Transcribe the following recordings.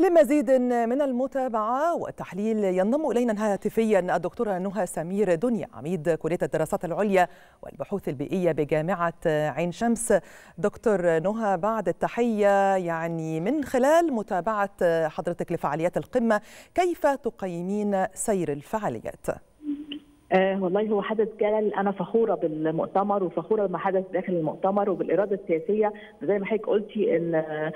لمزيد من المتابعة والتحليل ينضم إلينا هاتفيا الدكتورة نهى سمير دنيا عميد كلية الدراسات العليا والبحوث البيئية بجامعة عين شمس دكتور نهى بعد التحية يعني من خلال متابعة حضرتك لفعاليات القمة كيف تقيمين سير الفعاليات؟ آه والله هو حدث جلل أنا فخورة بالمؤتمر وفخورة بما حدث داخل المؤتمر وبالإرادة السياسية زي ما حضرتك قلتي إن آه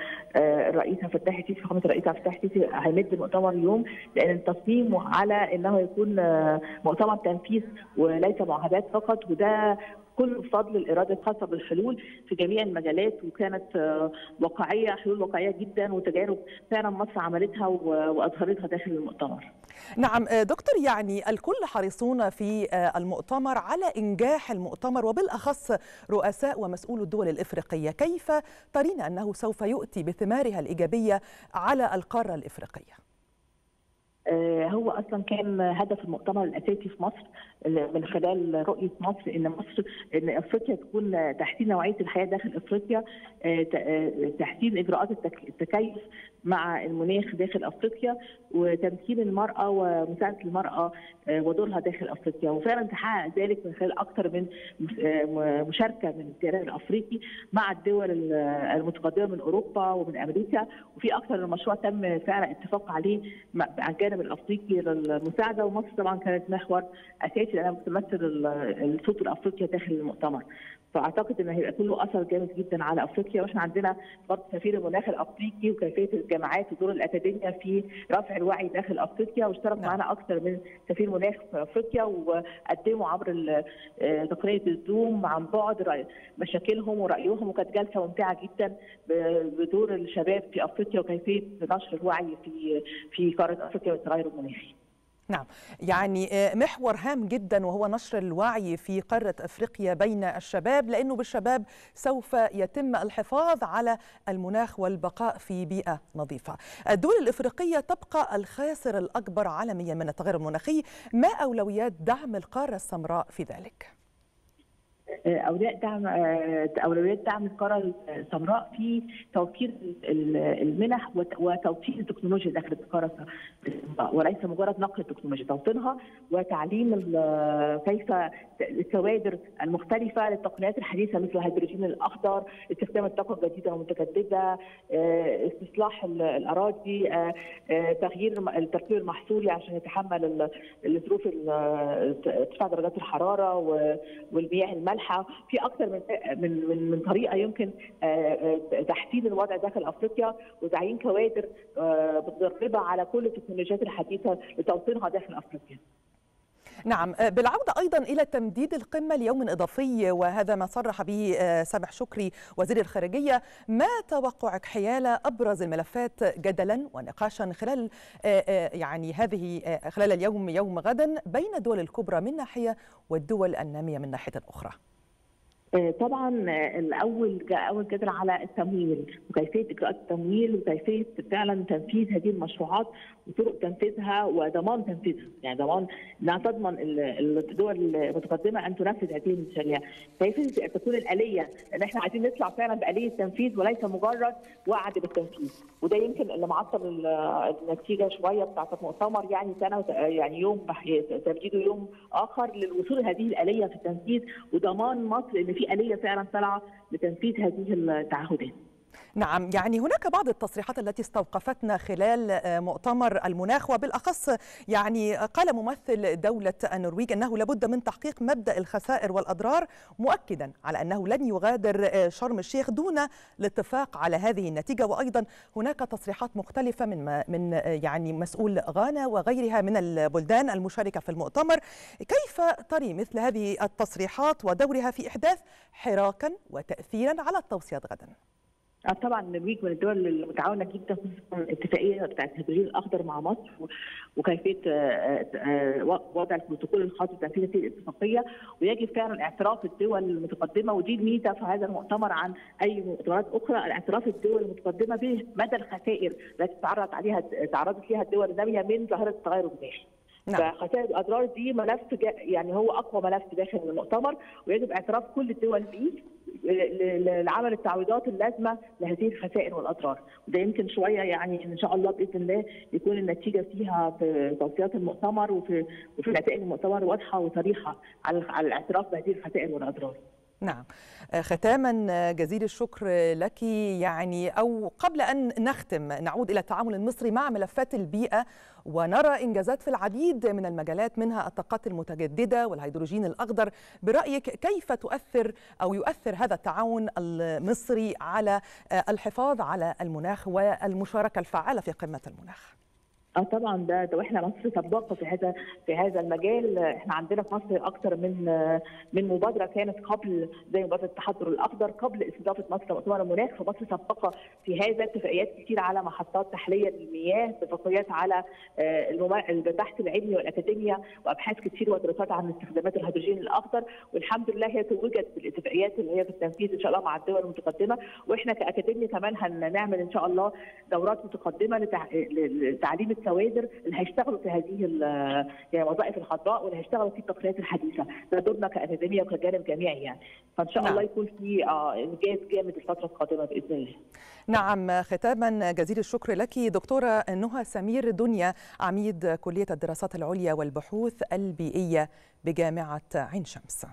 الرئيس عبد الفتاح السيسي فخامة الرئيس عبد الفتاح السيسي هيمد المؤتمر اليوم لأن التصميم على إنه يكون آه مؤتمر تنفيذ وليس معاهدات فقط وده كل بفضل الإرادة الخاصة بالحلول في جميع المجالات وكانت واقعية حلول واقعية جدا وتجارب فعلا مصر عملتها وأظهرتها داخل المؤتمر. نعم دكتور يعني الكل حريصون في المؤتمر على إنجاح المؤتمر وبالأخص رؤساء ومسؤولو الدول الإفريقية، كيف ترين أنه سوف يؤتي بثمارها الإيجابية على القارة الإفريقية؟ هو أصلا كان هدف المؤتمر الأساسي في مصر من خلال رؤية مصر إن مصر إن إفريقيا تكون تحسين نوعية الحياة داخل إفريقيا تحسين إجراءات التكيف مع المناخ داخل إفريقيا وتمكين المرأة ومساعدة المرأة ودورها داخل إفريقيا. وفعلا تحقق ذلك من خلال أكثر من مشاركة من التيار الأفريقي مع الدول المتقدمة من أوروبا ومن أمريكا. وفي أكثر من مشروع تم فعلا اتفاق عليه على الجانب الأفريقي للمساعدة ومصر طبعا كانت محور أساسي لأنها بتمثل الصوت الافريقي داخل المؤتمر. فأعتقد إن هيبقى كله أثر جامد جدا على أفريقيا وإحنا عندنا برضه سفير المناخ الأفريقي وكيفية الجامعات ودور الاكاديميا في رفع الوعي داخل أفريقيا واشترك نعم. معنا أكثر من سفير مناخ في أفريقيا وقدموا عبر تقنية الزوم عن بعد مشاكلهم ورأيهم وكانت جلسة ممتعة جدا بدور الشباب في أفريقيا وكيفية نشر الوعي في في قارة أفريقيا والتغير المناخي. نعم يعني محور هام جدا وهو نشر الوعي في قارة أفريقيا بين الشباب لأنه بالشباب سوف يتم الحفاظ على المناخ والبقاء في بيئة نظيفة الدول الإفريقية تبقى الخاسر الأكبر عالميا من التغير المناخي ما أولويات دعم القارة السمراء في ذلك؟ اولويات دعم أولويات دعم القاره السمراء في توفير المنح وتوفير التكنولوجيا داخل القاره السمراء وليس مجرد نقل التكنولوجيا توطينها وتعليم كيف الكوادر المختلفة للتقنيات الحديثة مثل الهيدروجين الأخضر استخدام الطاقة الجديدة والمتجددة استصلاح الأراضي تغيير التركيب المحصولي عشان يتحمل الظروف ارتفاع درجات الحرارة والمياه المالحة في أكثر من من من, من طريقة يمكن تحسين الوضع داخل أفريقيا وتعيين كوادر متدربة على كل التكنولوجيات الحديثة لتوطينها داخل أفريقيا. نعم. بالعودة أيضا إلى تمديد القمة ليوم إضافي وهذا ما صرح به سامح شكري وزير الخارجية. ما توقعك حيال أبرز الملفات جدلا ونقاشا خلال يعني هذه خلال اليوم يوم غدا بين الدول الكبرى من ناحية والدول النامية من ناحية أخرى؟ طبعا الأول أول جدل على التمويل وكيفية إجراءات التمويل وكيفية فعلا تنفيذ هذه المشروعات وطرق تنفيذها وضمان تنفيذها. يعني ضمان انها تضمن الدول المتقدمة أن تنفذ هذه المشاريع. كيفية تكون الآلية؟ لأن إحنا عايزين نطلع فعلا بآلية تنفيذ وليس مجرد وعد بالتنفيذ. وده يمكن اللي معطل النتيجة شوية بتاعت المؤتمر يعني سنة يعني يوم تمديده يوم آخر للوصول لهذه الآلية في التنفيذ وضمان مصر إن في آلية فعلا طالعة لتنفيذ هذه التعهدات. نعم يعني هناك بعض التصريحات التي استوقفتنا خلال مؤتمر المناخ وبالأخص يعني قال ممثل دولة النرويج أنه لابد من تحقيق مبدأ الخسائر والأضرار مؤكدا على أنه لن يغادر شرم الشيخ دون الاتفاق على هذه النتيجة وأيضا هناك تصريحات مختلفة من من يعني مسؤول غانا وغيرها من البلدان المشاركة في المؤتمر كيف تري مثل هذه التصريحات ودورها في إحداث حراكا وتأثيرا على التوصيات غدا؟ طبعا النرويج من الدول المتعاونة جدا الاتفاقية بتاعت الهيدروجين الأخضر مع مصر وكيفية وضع البروتوكول الخاص بتنفيذ هذه الاتفاقية ويجب فعلا اعتراف الدول المتقدمة ودي الميزة في هذا المؤتمر عن أي مؤتمرات أخرى اعتراف الدول المتقدمة بمدى الخسائر التي تعرض عليها تعرضت لها الدول النامية من ظاهرة التغير المناخي. نعم. فخسائر الأضرار دي ملف يعني هو أقوى ملف داخل المؤتمر ويجب اعتراف كل الدول به لعمل التعويضات اللازمة لهذه الخسائر والأضرار وده يمكن شوية يعني إن شاء الله بإذن الله يكون النتيجة فيها في توصيات المؤتمر وفي وفي نتائج المؤتمر واضحة وصريحة على الاعتراف بهذه الخسائر والأضرار. نعم. ختاما جزيل الشكر لك. يعني أو قبل أن نختم نعود إلى التعامل المصري مع ملفات البيئة ونرى إنجازات في العديد من المجالات منها الطاقات المتجددة والهيدروجين الأخضر. برأيك كيف تؤثر أو يؤثر هذا التعاون المصري على الحفاظ على المناخ والمشاركة الفعالة في قمة المناخ؟ آه طبعا ده ده وإحنا مصر سباقة في هذا في هذا المجال. إحنا عندنا في مصر أكثر من من مبادرة كانت قبل زي مبادرة التحضر الاخضر قبل استضافة مصر لمؤتمر المناخ. فمصر سباقه في هذا اتفاقيات كثير على محطات تحلية للمياه اتفاقيات على البحث العلمي والاكاديميا وأبحاث كثير ودراسات عن استخدامات الهيدروجين الاخضر والحمد لله هي توجت بالاتفاقيات اللي هي في التنفيذ إن شاء الله مع الدول المتقدمة. وإحنا كاكاديميا كمان هنعمل إن شاء الله دورات متقدمة لتعليم الكوادر اللي هيشتغلوا في هذه يعني الوظائف الخضراء واللي هيشتغلوا في التقنيات الحديثة. ده دورنا كأكاديمية وكجانب جامعي يعني. فإن شاء نعم. الله يكون في إنجاز جامد الفترة القادمة بإذن الله. نعم ختاما جزيل الشكر لك دكتورة نهى سمير دنيا عميد كلية الدراسات العليا والبحوث البيئية بجامعة عين شمس.